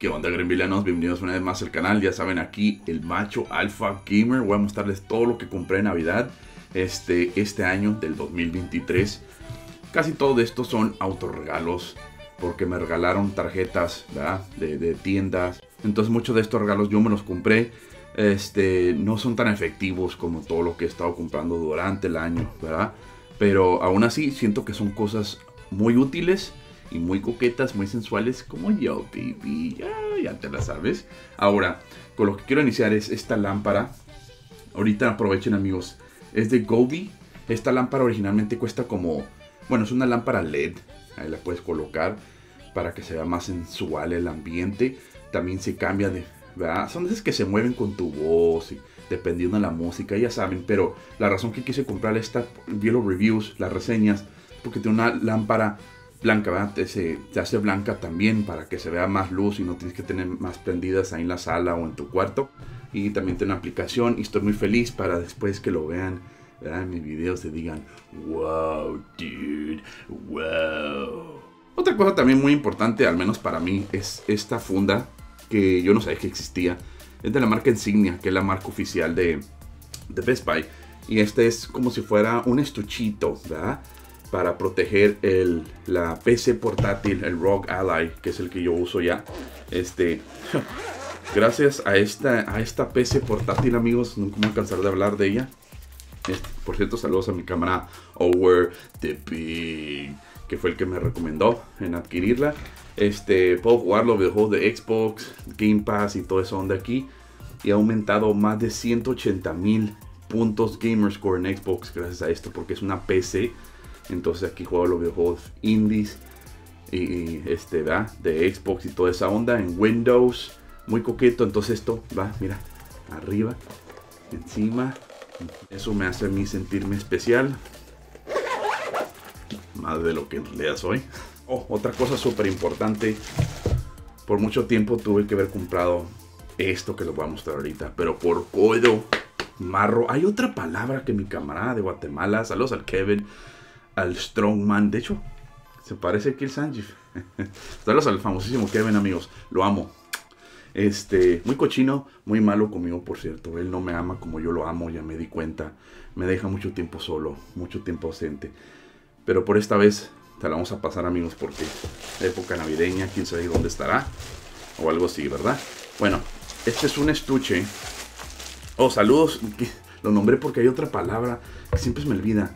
¿Qué onda, Greenvillanos? Bienvenidos una vez más al canal. Ya saben, aquí el macho Alpha Gamer. Voy a mostrarles todo lo que compré en Navidad este, este año del 2023. Casi todo esto son autorregalos porque me regalaron tarjetas De, de, tiendas. Entonces muchos de estos regalos yo me los compré. Este, no son tan efectivos como todo lo que he estado comprando durante el año, ¿verdad? Pero aún así siento que son cosas muy útiles y muy coquetas, muy sensuales como yo, baby. Ya, ya te la sabes. Ahora, con lo que quiero iniciar es esta lámpara. Ahorita aprovechen amigos. Es de Gobi. Esta lámpara originalmente cuesta como... Bueno, es una lámpara LED. Ahí la puedes colocar para que se vea más sensual el ambiente. También se cambia de... Son esas que se mueven con tu voz dependiendo de la música, ya saben. Pero la razón que quise comprar esta, vi los reviews, las reseñas, porque tiene una lámpara blanca, ¿verdad? Se, hace blanca también para que se vea más luz y no tienes que tener más prendidas ahí en la sala o en tu cuarto. Y también tiene una aplicación y estoy muy feliz para después que lo vean en mis videos se digan, wow, dude, wow. Otra cosa también muy importante, al menos para mí, es esta funda que yo no sabía que existía. Es de la marca Insignia, que es la marca oficial de, de Best Buy. Y este es como si fuera un estuchito, ¿verdad? Para proteger el, la PC portátil, el ROG Ally, que es el que yo uso ya. Este, gracias a esta, a esta PC portátil, amigos, nunca me voy a cansar de hablar de ella. Este, por cierto, saludos a mi cámara Over the Big, que fue el que me recomendó en adquirirla. Este, puedo jugar los videojuegos de Xbox, Game Pass y todo eso de aquí. Y ha aumentado más de 180 mil puntos Gamerscore en Xbox gracias a esto, porque es una PC entonces aquí juego los videojuegos indies y este, ¿verdad? De Xbox y toda esa onda en Windows. Muy coqueto. Entonces esto va, mira, arriba, encima. Eso me hace a mí sentirme especial. Más de lo que en realidad soy. Oh, otra cosa súper importante. Por mucho tiempo tuve que haber comprado esto que les voy a mostrar ahorita. Pero por codo, marro. Hay otra palabra que mi camarada de Guatemala, saludos al Kevin, al Strongman. De hecho, se parece a Kill Sanjif. Saludos al famosísimo Kevin, amigos. Lo amo. Este, muy cochino, muy malo conmigo, por cierto. Él no me ama como yo lo amo, ya me di cuenta. Me deja mucho tiempo solo, mucho tiempo ausente. Pero por esta vez te la vamos a pasar, amigos, porque época navideña, quién sabe dónde estará. O algo así, ¿verdad? Bueno, este es un estuche. Oh, saludos. Lo nombré porque hay otra palabra que siempre me olvida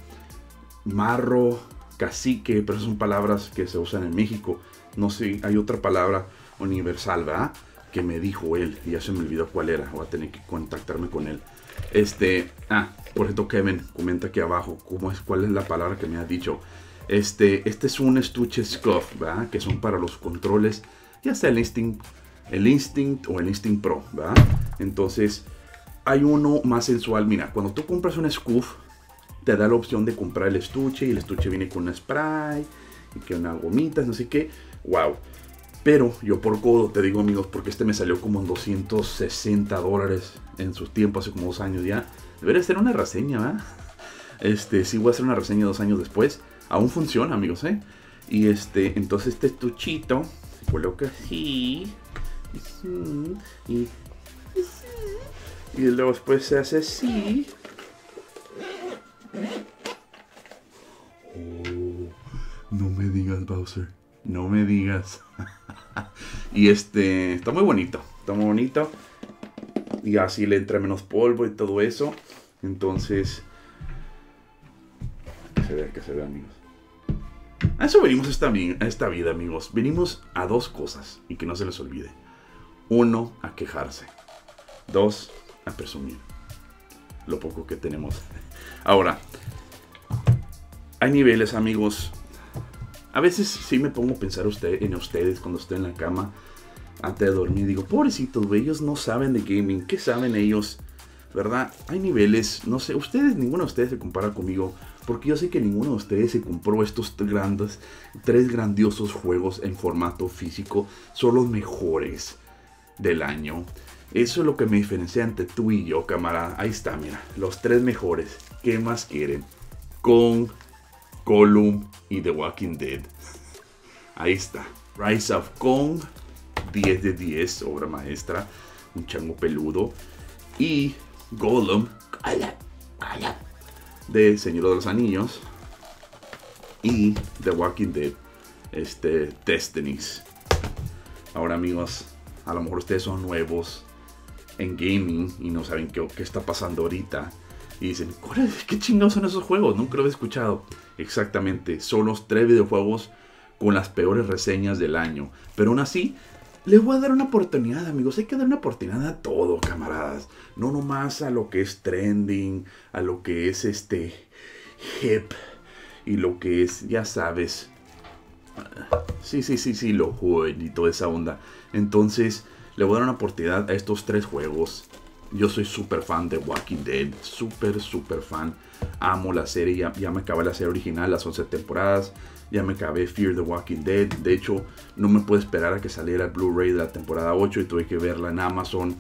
marro, cacique, pero son palabras que se usan en México. No sé, hay otra palabra universal, ¿verdad? Que me dijo él, y ya se me olvidó cuál era, voy a tener que contactarme con él. Este, ah, por cierto, Kevin, comenta aquí abajo cómo es, cuál es la palabra que me ha dicho. Este, este es un estuche Scuff, ¿verdad? Que son para los controles, ya sea el Instinct, el Instinct o el Instinct Pro, ¿verdad? Entonces, hay uno más sensual. Mira, cuando tú compras un Scuff, te da la opción de comprar el estuche y el estuche viene con un spray y que una gomitas, no sé qué. Wow. Pero yo por codo te digo amigos, porque este me salió como en 260 dólares en su tiempo, hace como dos años ya. Debería ser una reseña, ¿verdad? Este, sí voy a hacer una reseña dos años después. Aún funciona, amigos, ¿eh? Y este, entonces este estuchito se coloca así. Y, y luego después se hace así. Bowser. No me digas. y este, está muy bonito. Está muy bonito. Y así le entra menos polvo y todo eso. Entonces, que se vea, que se vea, amigos. A eso venimos a esta vida, amigos. Venimos a dos cosas y que no se les olvide. Uno, a quejarse. Dos, a presumir. Lo poco que tenemos. Ahora, hay niveles, amigos. A veces sí me pongo a pensar usted, en ustedes cuando estoy en la cama antes de dormir. Digo, pobrecitos, ellos no saben de gaming. ¿Qué saben ellos? ¿Verdad? Hay niveles, no sé, ustedes, ninguno de ustedes se compara conmigo. Porque yo sé que ninguno de ustedes se compró estos grandes, tres grandiosos juegos en formato físico. Son los mejores del año. Eso es lo que me diferencia entre tú y yo, camarada. Ahí está, mira. Los tres mejores. ¿Qué más quieren? Con Gollum y The Walking Dead. Ahí está. Rise of Kong, 10 de 10, obra maestra, un chango peludo. Y Gollum, de Señor de los Anillos. Y The Walking Dead, este, Destinies. Ahora amigos, a lo mejor ustedes son nuevos en gaming y no saben qué, qué está pasando ahorita. Y dicen, ¿qué chingados son esos juegos? Nunca lo he escuchado. Exactamente, son los tres videojuegos con las peores reseñas del año. Pero aún así, les voy a dar una oportunidad, amigos. Hay que dar una oportunidad a todo, camaradas. No nomás a lo que es trending, a lo que es este hip y lo que es, ya sabes. Sí, sí, sí, sí, lo juego y toda esa onda. Entonces, le voy a dar una oportunidad a estos tres juegos. Yo soy súper fan de Walking Dead, súper, súper fan. Amo la serie, ya, ya me acabé la serie original, las 11 temporadas. Ya me acabé Fear the Walking Dead. De hecho, no me puedo esperar a que saliera el Blu-ray de la temporada 8 y tuve que verla en Amazon.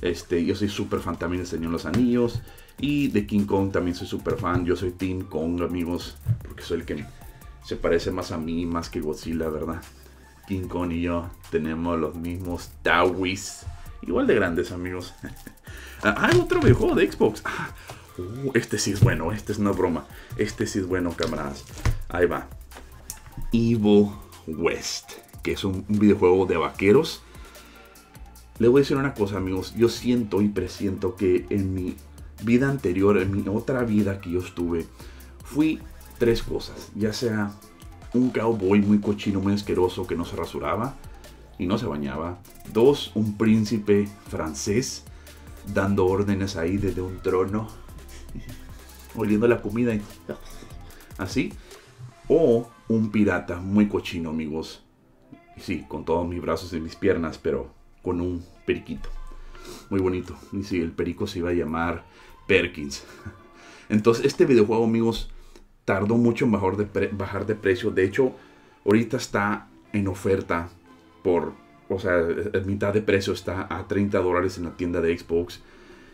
Este, yo soy súper fan también de Señor los Anillos. Y de King Kong también soy súper fan. Yo soy Team Kong, amigos. Porque soy el que se parece más a mí, más que Godzilla, ¿verdad? King Kong y yo tenemos los mismos Tawis. Igual de grandes, amigos. ah, otro videojuego de Xbox. Ah, uh, este sí es bueno, este es una broma. Este sí es bueno, camaradas. Ahí va. Evil West, que es un, videojuego de vaqueros. Le voy a decir una cosa, amigos. Yo siento y presiento que en mi vida anterior, en mi otra vida que yo estuve, fui tres cosas. Ya sea un cowboy muy cochino, muy asqueroso que no se rasuraba y no se bañaba. Dos, un príncipe francés dando órdenes ahí desde un trono, oliendo la comida así. O un pirata muy cochino, amigos. Sí, con todos mis brazos y mis piernas, pero con un periquito. Muy bonito. Y sí, el perico se iba a llamar Perkins. Entonces, este videojuego, amigos, tardó mucho en bajar de, bajar de precio. De hecho, ahorita está en oferta por, o sea, mitad de precio está a 30 dólares en la tienda de Xbox.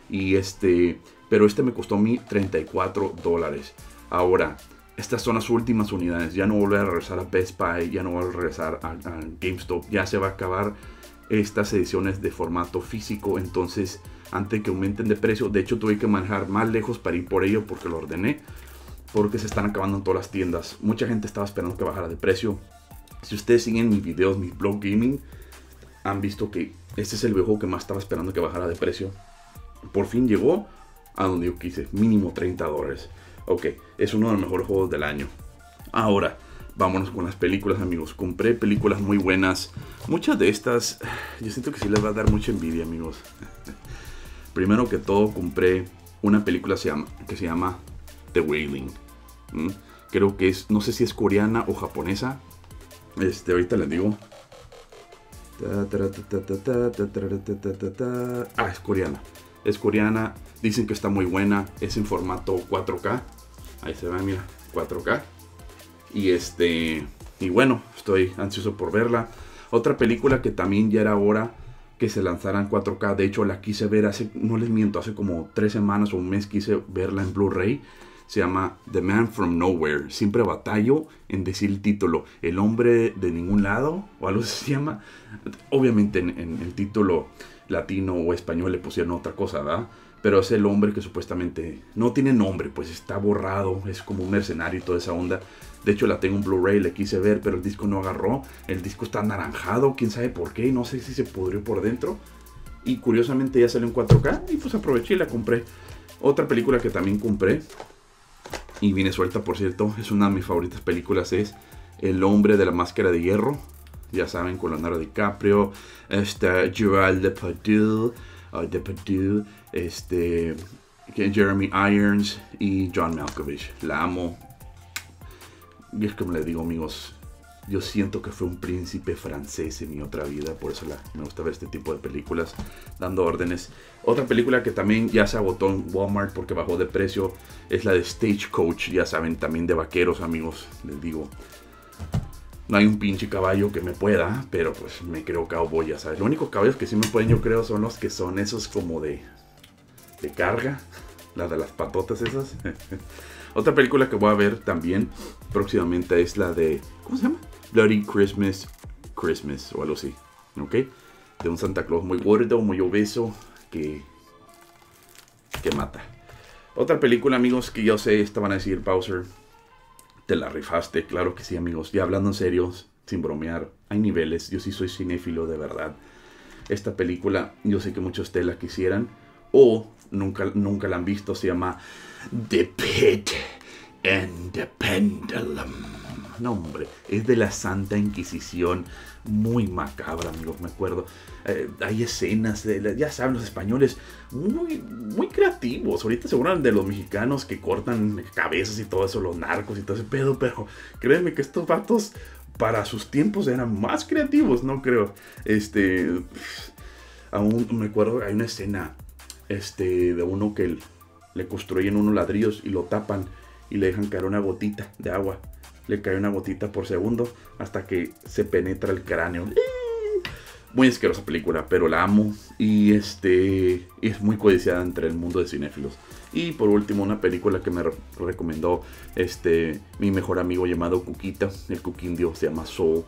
Y este, pero este me costó a mí 34 dólares. Ahora, estas son las últimas unidades. Ya no volver a regresar a Best Buy, ya no voy a regresar a, GameStop. Ya se va a acabar estas ediciones de formato físico. Entonces, antes que aumenten de precio, de hecho tuve que manejar más lejos para ir por ello porque lo ordené. Porque se están acabando en todas las tiendas. Mucha gente estaba esperando que bajara de precio. Si ustedes siguen mis videos, mi blog gaming, han visto que este es el videojuego que más estaba esperando que bajara de precio. Por fin llegó a donde yo quise, mínimo 30 dólares. Ok, es uno de los mejores juegos del año. Ahora, vámonos con las películas, amigos. Compré películas muy buenas. Muchas de estas, yo siento que sí les va a dar mucha envidia, amigos. Primero que todo, compré una película que se llama The Wailing. Creo que es, no sé si es coreana o japonesa. Este, ahorita les digo. Ah, es coreana. Es coreana. Dicen que está muy buena. Es en formato 4K. Ahí se ve, mira, 4K. Y este, y bueno, estoy ansioso por verla. Otra película que también ya era hora que se lanzara en 4K. De hecho, la quise ver hace, no les miento, hace como tres semanas o un mes quise verla en Blu-ray. Se llama The Man from Nowhere. Siempre batallo en decir el título. El hombre de ningún lado, o algo se llama. Obviamente en, el título latino o español le pusieron otra cosa, ¿verdad? pero es el hombre que supuestamente no tiene nombre, pues está borrado, es como un mercenario y toda esa onda. De hecho, la tengo en Blu-ray, le quise ver, pero el disco no agarró. El disco está anaranjado, quién sabe por qué, no sé si se pudrió por dentro. Y curiosamente ya salió en 4K y pues aproveché y la compré. Otra película que también compré y viene suelta, por cierto, es una de mis favoritas películas, es El hombre de la máscara de hierro. Ya saben, con Leonardo DiCaprio, está Gerald Depardieu, uh, Depardieu este, Jeremy Irons y John Malkovich. La amo. Y es como le digo, amigos, yo siento que fue un príncipe francés en mi otra vida, por eso me gusta ver este tipo de películas, dando órdenes. Otra película que también ya se agotó en Walmart porque bajó de precio es la de Stagecoach, ya saben, también de vaqueros, amigos, les digo. No hay un pinche caballo que me pueda, pero pues me creo cowboy, ya sabes. Los únicos caballos que sí me pueden, yo creo, son los que son esos como de de carga, la de las patotas esas. Otra película que voy a ver también próximamente es la de, ¿cómo se llama? Bloody Christmas, Christmas o algo así, ¿ok? de un Santa Claus muy gordo, muy obeso, que, que mata. Otra película, amigos, que yo sé, esta van a decir, Bowser, te la rifaste, claro que sí, amigos. Ya hablando en serio, sin bromear, hay niveles, yo sí soy cinéfilo de verdad. Esta película, yo sé que muchos de la quisieran, o nunca, nunca la han visto, se llama The Pit and the Pendulum. No, hombre, es de la Santa Inquisición. Muy macabra, amigos, me acuerdo. Eh, hay escenas, de, ya saben, los españoles muy, muy creativos. Ahorita se de los mexicanos que cortan cabezas y todo eso, los narcos y todo ese pedo, pero créeme que estos vatos para sus tiempos eran más creativos, no creo. Este, aún me acuerdo, hay una escena este, de uno que le construyen unos ladrillos y lo tapan y le dejan caer una gotita de agua. Le cae una gotita por segundo hasta que se penetra el cráneo. Muy asquerosa película, pero la amo y este es muy codiciada entre el mundo de cinéfilos. Y por último, una película que me recomendó este mi mejor amigo llamado Cuquita, el cuquindio se llama Soul.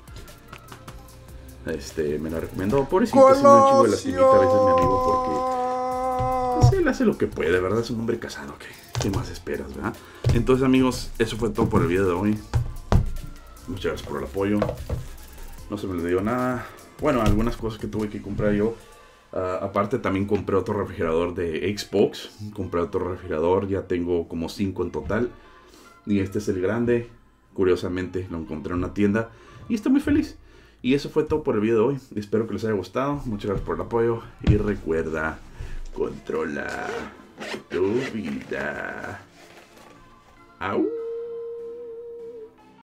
Este, me la recomendó. Pobrecito, no un chingo de lastimita a veces mi amigo porque pues, él hace lo que puede, ¿verdad? Es un hombre casado, ¿qué, ¿qué más esperas, verdad? Entonces, amigos, eso fue todo por el video de hoy. Muchas gracias por el apoyo. No se me le dio nada. Bueno, algunas cosas que tuve que comprar yo. Ah, aparte también compré otro refrigerador de Xbox. Compré otro refrigerador. Ya tengo como 5 en total. Y este es el grande. Curiosamente lo encontré en una tienda. Y estoy muy feliz. Y eso fue todo por el video de hoy. Espero que les haya gustado. Muchas gracias por el apoyo. Y recuerda, controla tu vida. Au.